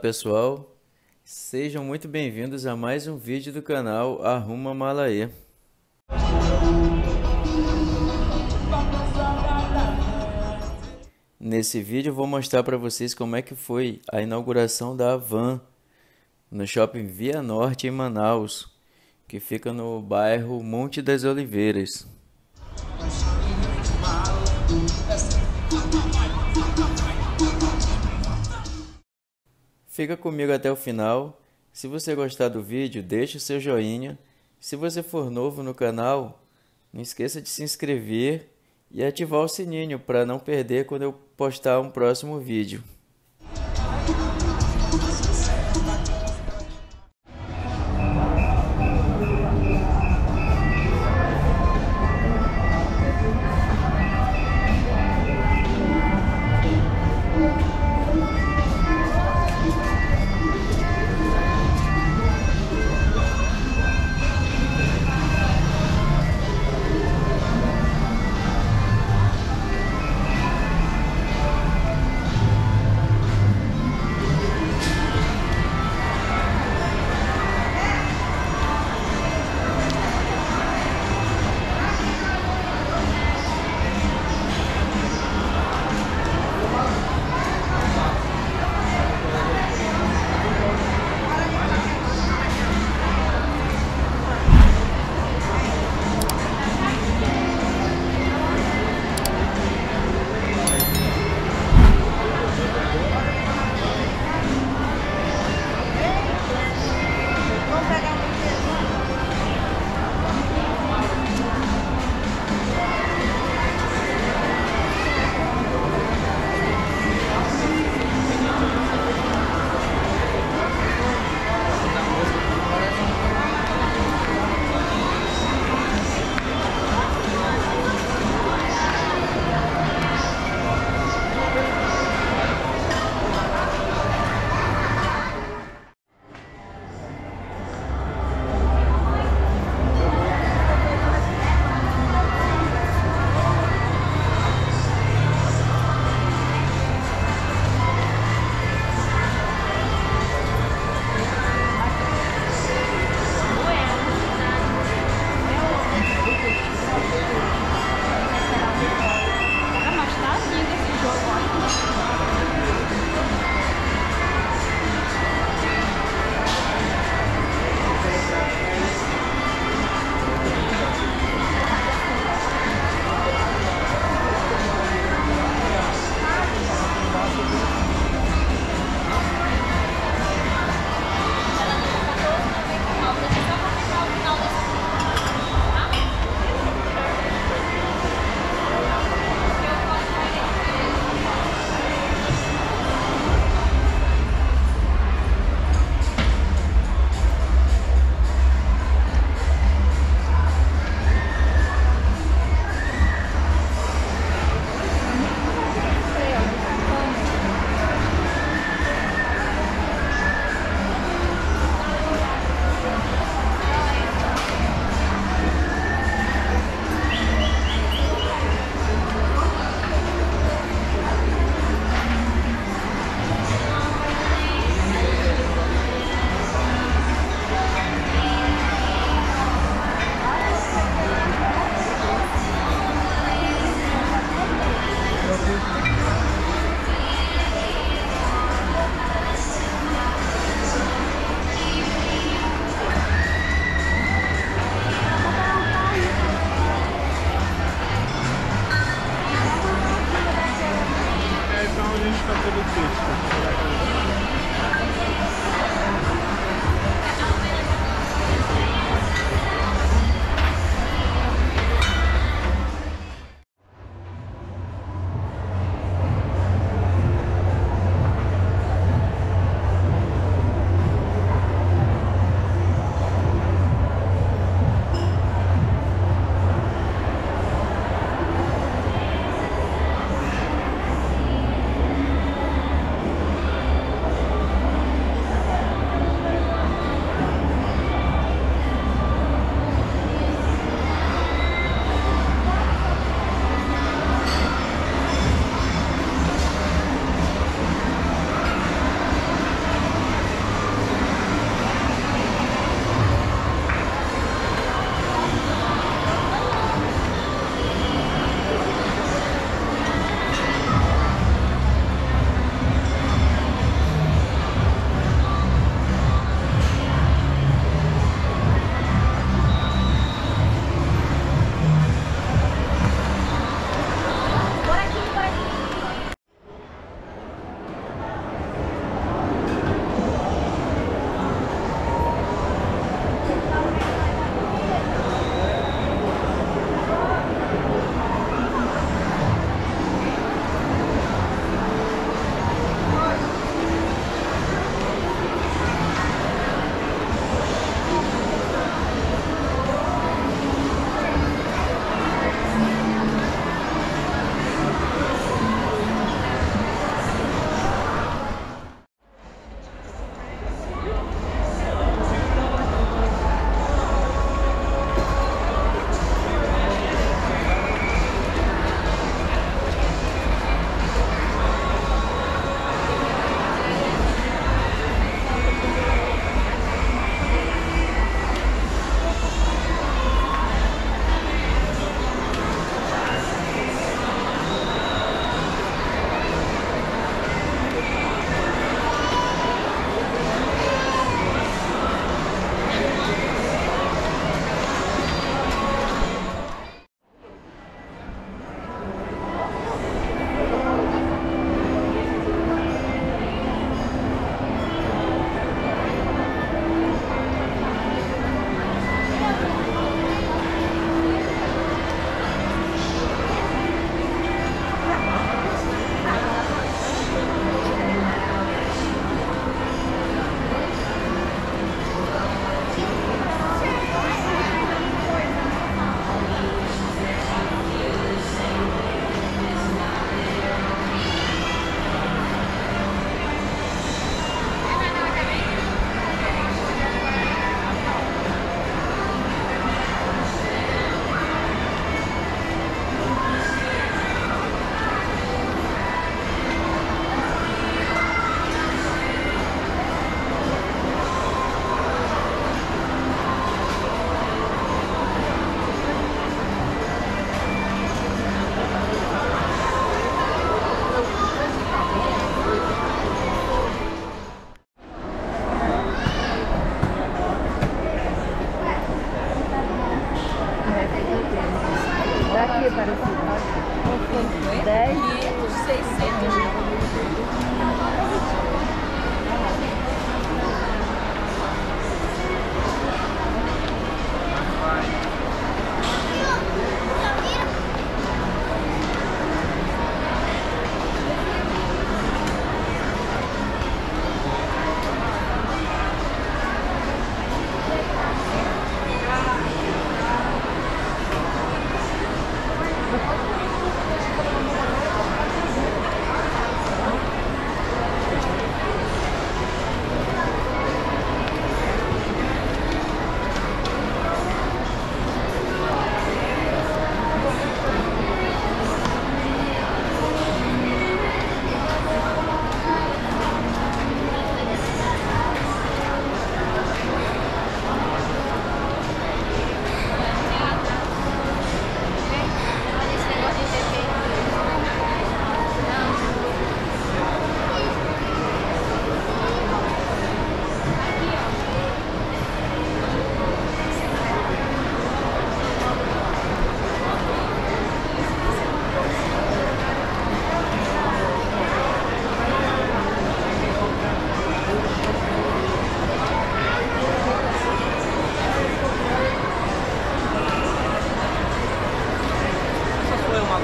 Pessoal, sejam muito bem-vindos a mais um vídeo do canal Arruma Malaê. Nesse vídeo eu vou mostrar para vocês como é que foi a inauguração da Van no Shopping Via Norte em Manaus, que fica no bairro Monte das Oliveiras. Fica comigo até o final. Se você gostar do vídeo, deixe o seu joinha. Se você for novo no canal, não esqueça de se inscrever e ativar o sininho para não perder quando eu postar um próximo vídeo.